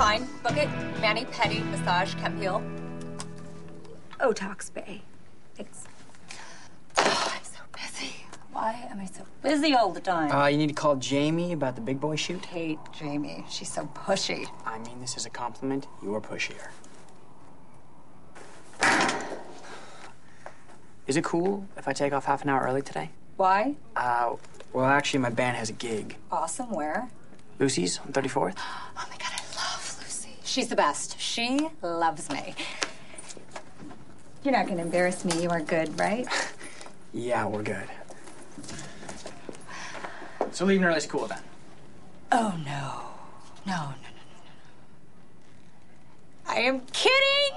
fine. Book it. mani-pedi, massage, Kemp Hill. Otox Bay. Thanks. Oh, I'm so busy. Why am I so busy all the time? Uh, you need to call Jamie about the big boy shoot. hate Jamie. She's so pushy. I mean this is a compliment. You're pushier. Is it cool if I take off half an hour early today? Why? Uh, well, actually, my band has a gig. Awesome. Where? Lucy's on 34th. Oh my god, I love Lucy. She's the best. She loves me. You're not gonna embarrass me. You are good, right? Yeah, we're good. So leaving early is cool then. Oh no. No, no, no, no, no. I am kidding!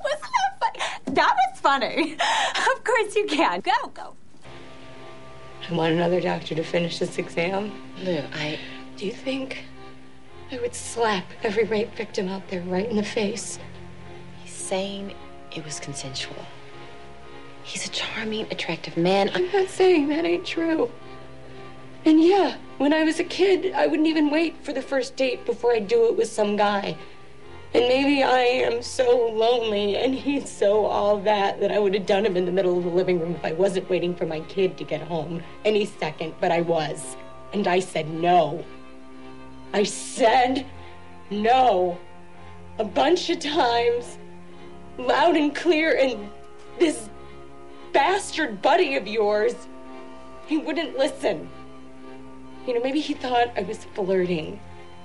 Wasn't that funny? That was funny. Of course you can. Go, go. I want another doctor to finish this exam. Lou, I. Do you think I would slap every rape victim out there right in the face? He's saying it was consensual. He's a charming, attractive man. I'm not saying that ain't true. And yeah, when I was a kid, I wouldn't even wait for the first date before I'd do it with some guy. And maybe I am so lonely and he's so all that that I would have done him in the middle of the living room if I wasn't waiting for my kid to get home any second, but I was. And I said no. I said no. A bunch of times, loud and clear, and this bastard buddy of yours, he wouldn't listen. You know, maybe he thought I was flirting.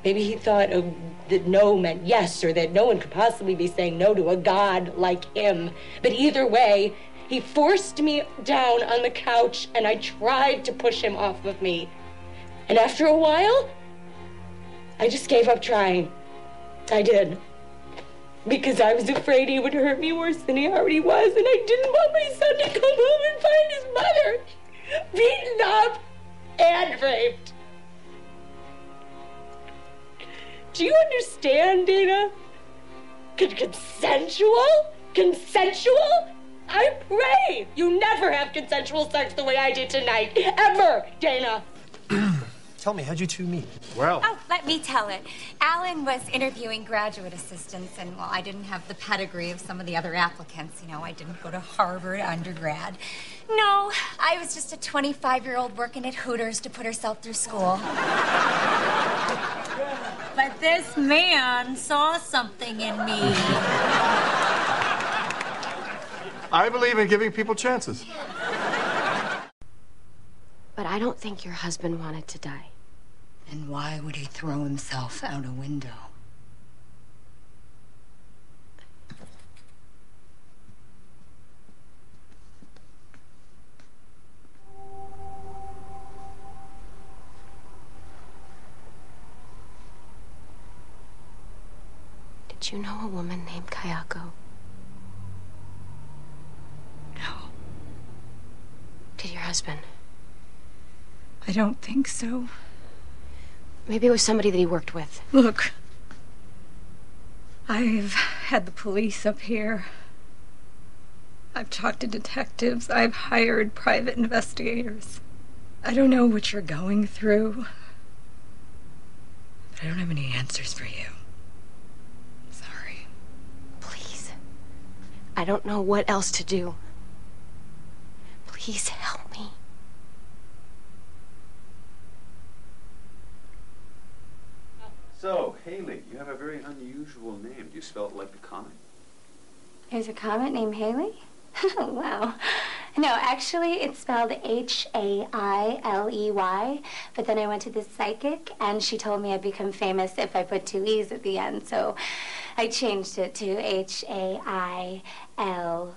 Maybe he thought of, that no meant yes, or that no one could possibly be saying no to a god like him. But either way, he forced me down on the couch, and I tried to push him off of me. And after a while, I just gave up trying. I did. Because I was afraid he would hurt me worse than he already was, and I didn't want my son to come home and find his mother beaten up and raped. Do you understand, Dana? Con- consensual? Consensual? I pray you never have consensual sex the way I did tonight. Ever, Dana. Tell me, how'd you two meet? Well, Oh, let me tell it. Alan was interviewing graduate assistants, and well, I didn't have the pedigree of some of the other applicants. You know, I didn't go to Harvard undergrad. No, I was just a 25 year old working at Hooters to put herself through school. but this man saw something in me. I believe in giving people chances. But I don't think your husband wanted to die. And why would he throw himself out a window? Did you know a woman named Kayako? No, Did your husband? I don't think so. Maybe it was somebody that he worked with. Look, I've had the police up here. I've talked to detectives. I've hired private investigators. I don't know what you're going through, but I don't have any answers for you. Sorry. Please. I don't know what else to do. Please help me. So, Haley, you have a very unusual name. Do you spell it like the comet? There's a comet named Haley? wow. No, actually, it's spelled H A I L E Y. But then I went to this psychic, and she told me I'd become famous if I put two E's at the end. So I changed it to H A I L